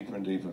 deeper and.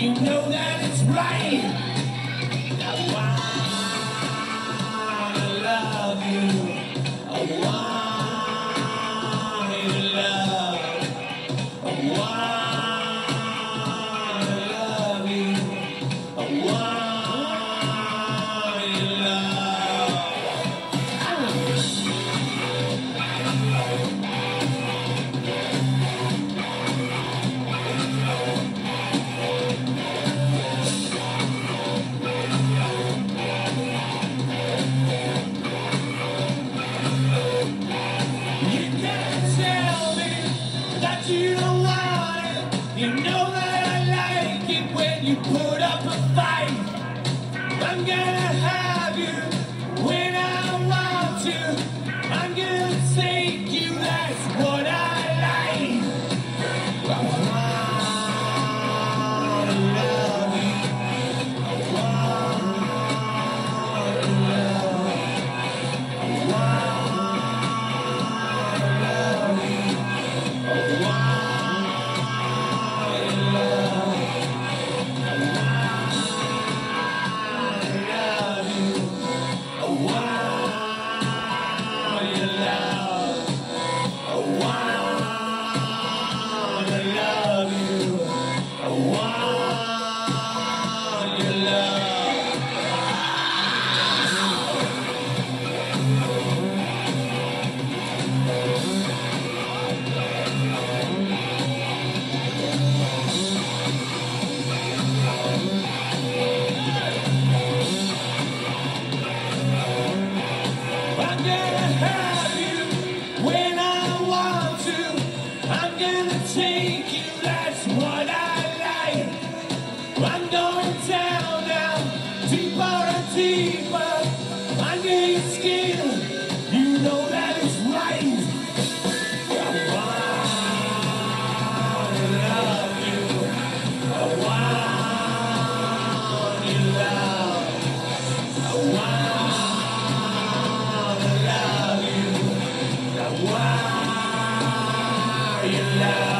You know that it's right. you don't. You know that I like it when you put up a fight. I'm gonna have you when I want to. I'm gonna take you, that's what I Wow. love.